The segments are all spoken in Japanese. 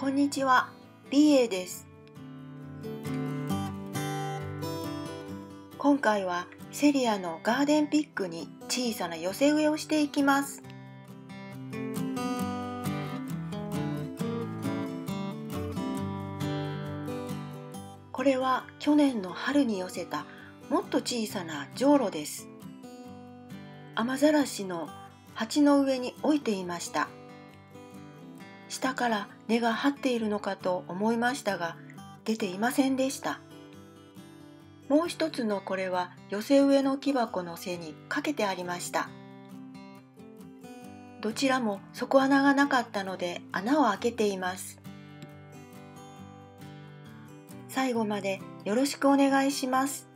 こんにちは、美瑛です。今回はセリアのガーデンピックに小さな寄せ植えをしていきます。これは去年の春に寄せたもっと小さなじょうろです。雨ざらしの鉢の上に置いていました。下から根が張っているのかと思いましたが出ていませんでした。もう一つのこれは寄せ植えの木箱の背にかけてありました。どちらも底穴がなかったので穴を開けています。最後までよろしくお願いします。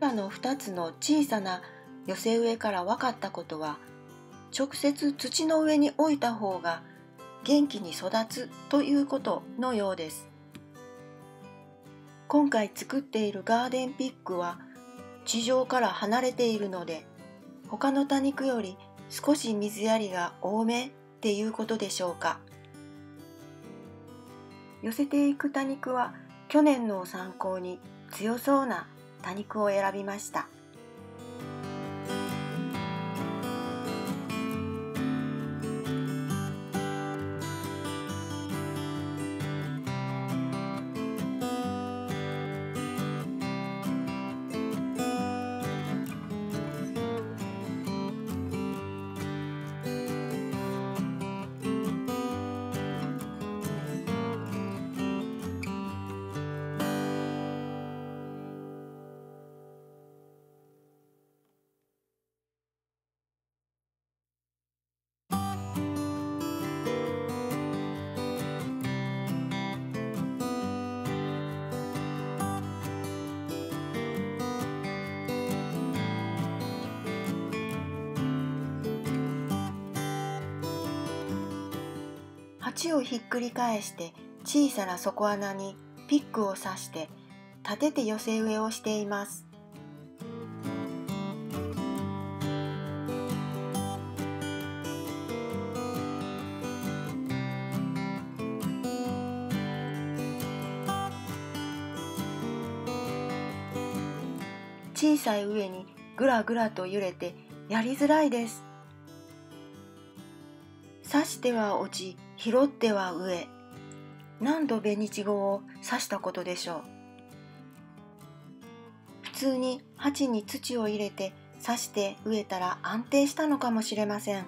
あの2つの小さな寄せ植えから分かったことは直接土の上に置いた方が元気に育つということのようです。今回作っているガーデンピックは地上から離れているので他の多肉より少し水やりが多めっていうことでしょうか。寄せていく多肉は去年のを参考に強そうな多肉を選びました。鉢をひっくり返して小さな底穴にピックを刺して立てて寄せ植えをしています。小さい上にぐらぐらと揺れてやりづらいです。刺しては落ち拾っては植え何度紅ちごを刺したことでしょう。普通に鉢に土を入れて刺して植えたら安定したのかもしれません。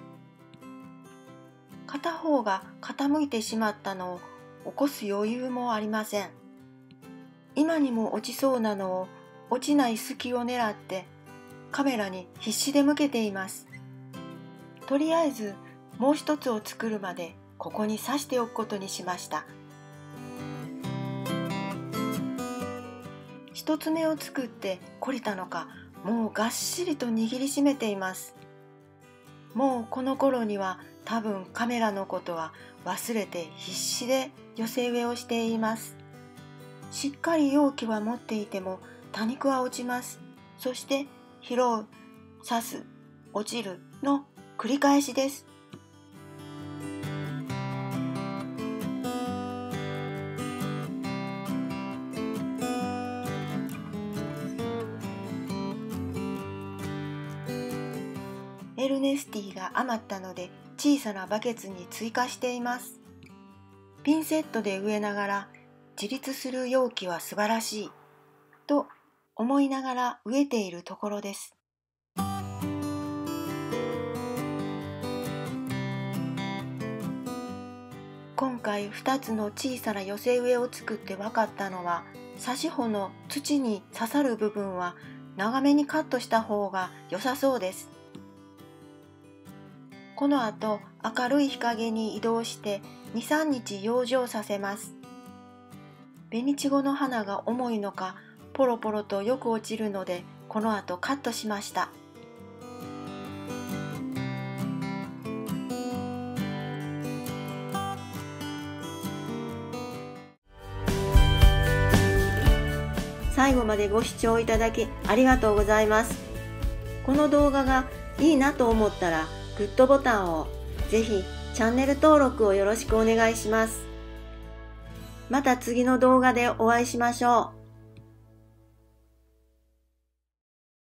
片方が傾いてしまったのを起こす余裕もありません。今にも落ちそうなのを落ちない隙を狙ってカメラに必死で向けています。とりあえずもう一つを作るまでここに刺しておくことにしました。一つ目を作って懲りたのかもうがっしりと握りしめています。もうこの頃には多分カメラのことは忘れて必死で寄せ植えをしています。しっかり容器は持っていても多肉は落ちます。そして拾う刺す落ちるの繰り返しです。エルネスティが余ったので小さなバケツに追加しています。ピンセットで植えながら自立する容器は素晴らしいと思いながら植えているところです。今回2つの小さな寄せ植えを作って分かったのは刺し穂の土に刺さる部分は長めにカットした方が良さそうです。この後明るい日陰に移動して23日養生させます紅ちごの花が重いのかポロポロとよく落ちるのでこの後カットしました最後までご視聴いただきありがとうございます。この動画がいいなと思ったらグッドボタンを、ぜひチャンネル登録をよろしくお願いします。また次の動画でお会いしましょう。